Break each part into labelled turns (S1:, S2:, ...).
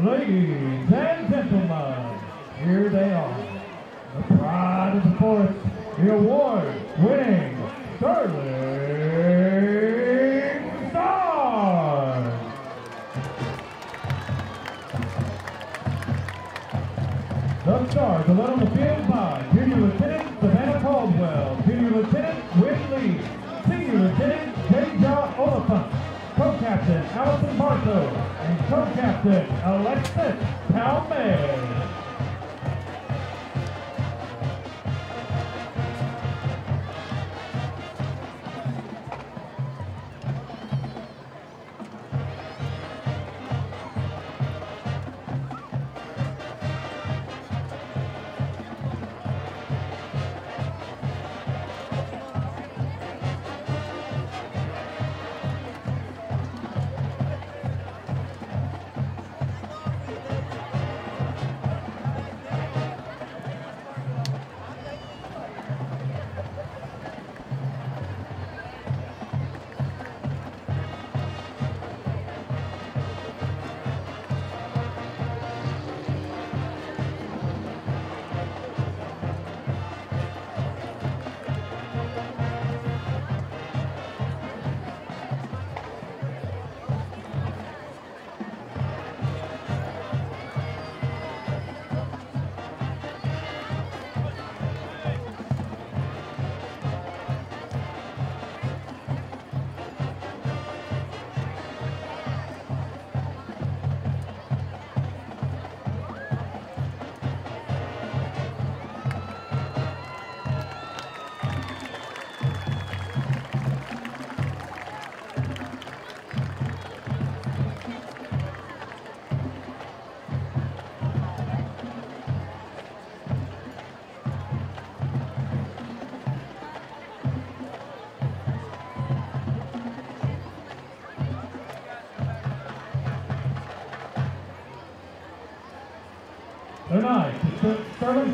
S1: Ladies and gentlemen, here they are. The pride of the forest, the award-winning Sterling Stars. The Stars are on the field and Co-Captain Alexis Palme.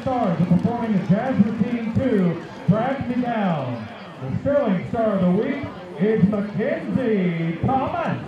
S1: Stars are performing a Jazz Routine 2, Drag Me Down. The Sterling Star of the Week is Mackenzie Thomas.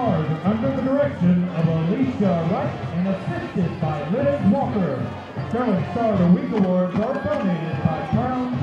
S1: Are under the direction of Alicia Wright and assisted by Liz Walker. Sterling Star of the Week Awards are donated by Crown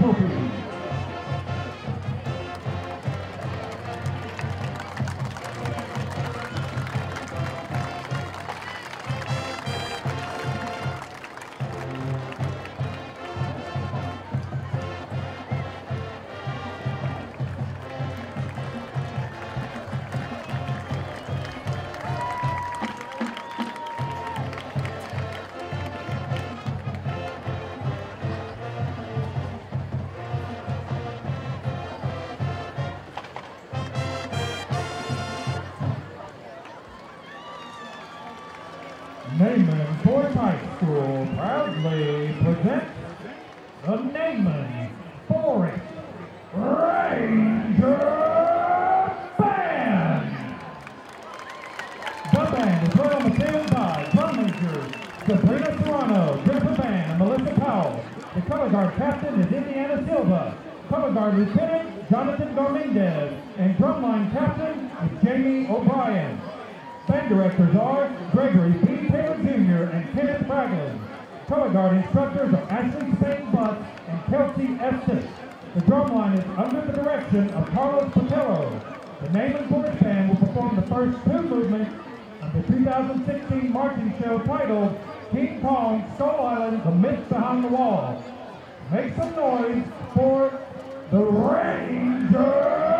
S1: Trophy. presents the Naaman Forest Ranger Band. The band is put on the field by drum majors Sabrina Serrano, Jennifer Band, and Melissa Powell. The color guard captain is Indiana Silva. Color guard lieutenant Jonathan Dominguez. And drumline captain is Jamie O'Brien. Band directors are Gregory P. Taylor Jr. and Kenneth Fraglin. Color guard instructors are Ashley Spain Butts and Kelsey Estes. The drumline is under the direction of Carlos Patello. The Naaman Forest Band will perform the first two movements of the 2016 marching show titled King Kong Skull Island, The Myth Behind the Wall. Make some noise for the Ranger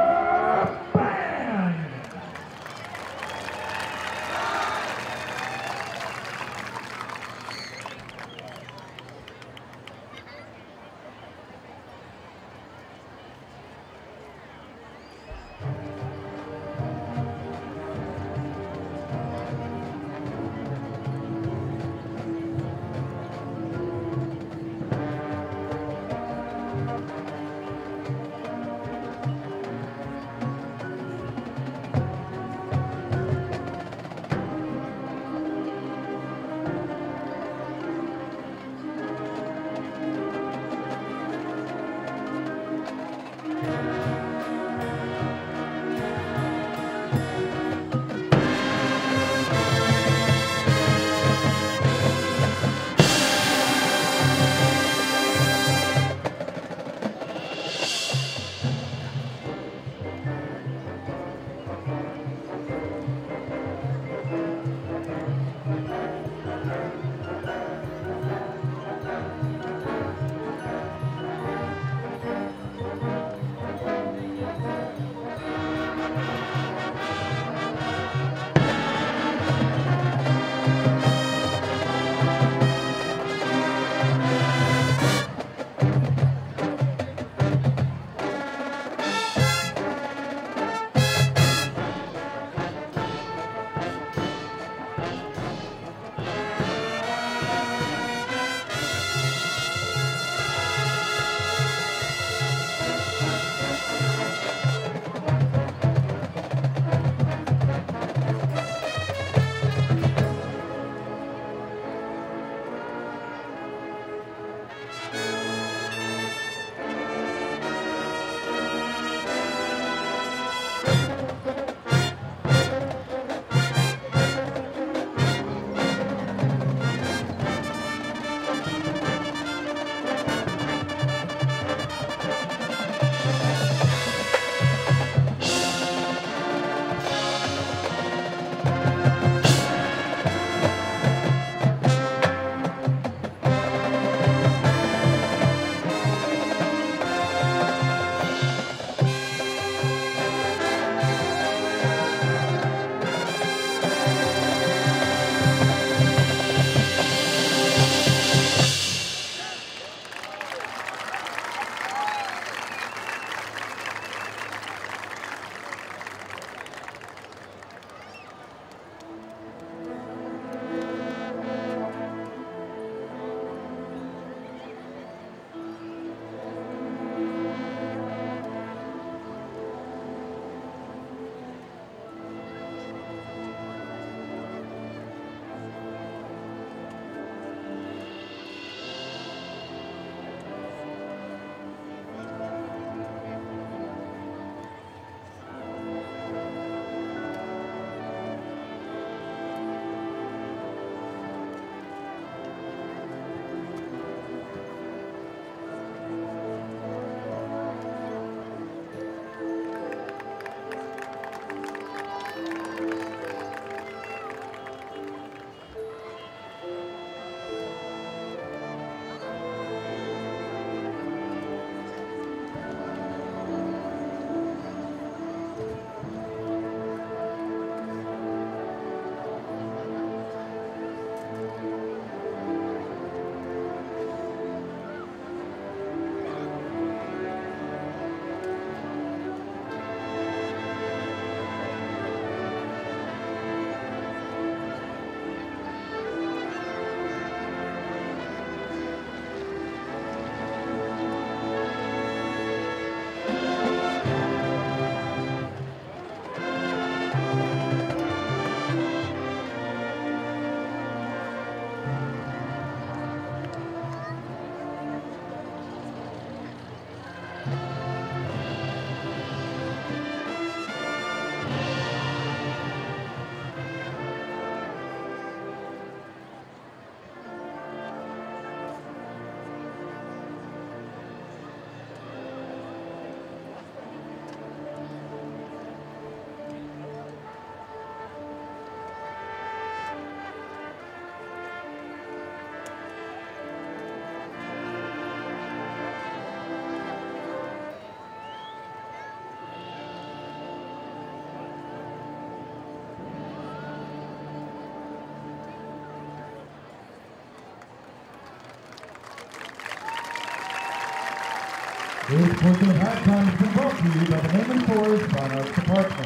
S1: This portion of halftime has been brought to you by the Naaman Forest Arts Department.